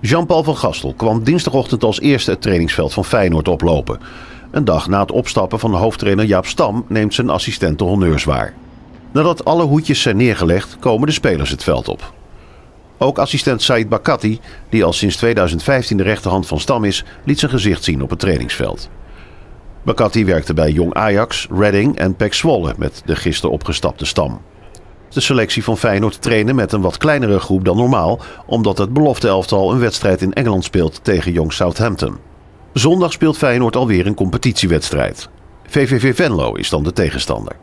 Jean-Paul van Gastel kwam dinsdagochtend als eerste het trainingsveld van Feyenoord oplopen. Een dag na het opstappen van hoofdtrainer Jaap Stam neemt zijn assistent de honneurs waar. Nadat alle hoedjes zijn neergelegd, komen de spelers het veld op. Ook assistent Said Bakati, die al sinds 2015 de rechterhand van Stam is, liet zijn gezicht zien op het trainingsveld. Bakati werkte bij Jong Ajax, Reading en PEC Zwolle met de gisteren opgestapte Stam. De selectie van Feyenoord trainen met een wat kleinere groep dan normaal, omdat het belofte elftal een wedstrijd in Engeland speelt tegen Jong Southampton. Zondag speelt Feyenoord alweer een competitiewedstrijd. VVV Venlo is dan de tegenstander.